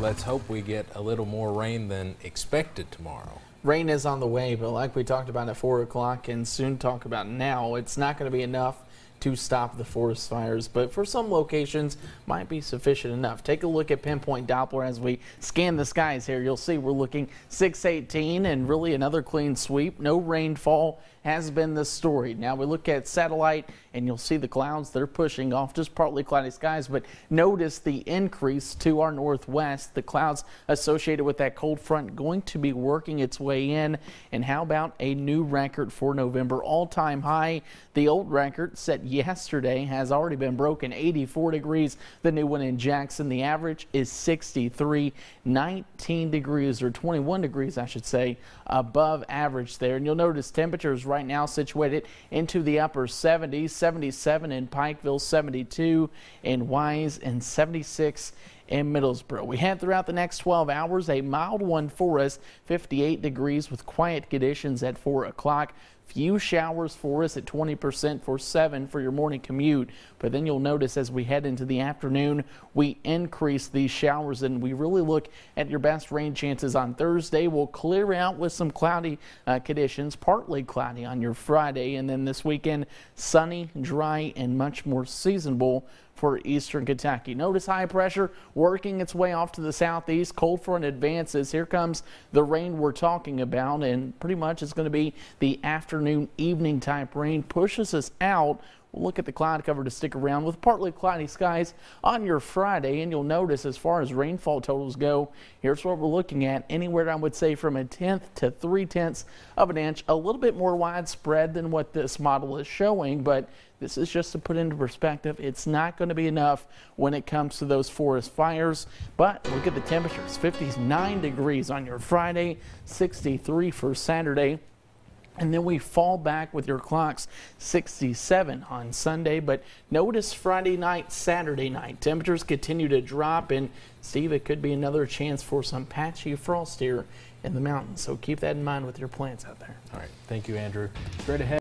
Let's hope we get a little more rain than expected tomorrow. Rain is on the way, but like we talked about at 4 o'clock and soon talk about now, it's not going to be enough to stop the forest fires, but for some locations might be sufficient enough. Take a look at pinpoint Doppler as we scan the skies here. You'll see we're looking 618 and really another clean sweep. No rainfall has been the story. Now we look at satellite and you'll see the clouds they're pushing off just partly cloudy skies, but notice the increase to our northwest. The clouds associated with that cold front going to be working its way in. And how about a new record for November all-time high? The old record set yesterday has already been broken 84 degrees. The new one in Jackson, the average is 63, 19 degrees or 21 degrees, I should say, above average there. And you'll notice temperatures right now situated into the upper 70s, 77 in Pikeville, 72 in Wise, and 76 in Middlesboro. We had throughout the next 12 hours a mild one for us, 58 degrees with quiet conditions at 4 o'clock. Few showers for us at 20% for 7 for your morning commute. But then you'll notice as we head into the afternoon, we increase these showers and we really look at your best rain chances on Thursday. We'll clear out with some cloudy uh, conditions, partly cloudy on your Friday. And then this weekend, sunny, dry, and much more seasonable for eastern Kentucky. Notice high pressure working its way off to the southeast. Cold front advances. Here comes the rain we're talking about, and pretty much it's going to be the afternoon, evening type rain. Pushes us out Look at the cloud cover to stick around with partly cloudy skies on your Friday. And you'll notice as far as rainfall totals go, here's what we're looking at. Anywhere I would say from a tenth to three tenths of an inch. A little bit more widespread than what this model is showing, but this is just to put into perspective. It's not going to be enough when it comes to those forest fires. But look at the temperatures 59 degrees on your Friday, 63 for Saturday. And then we fall back with your clocks 67 on Sunday. But notice Friday night, Saturday night, temperatures continue to drop. And Steve, it could be another chance for some patchy frost here in the mountains. So keep that in mind with your plants out there. All right. Thank you, Andrew. Straight ahead.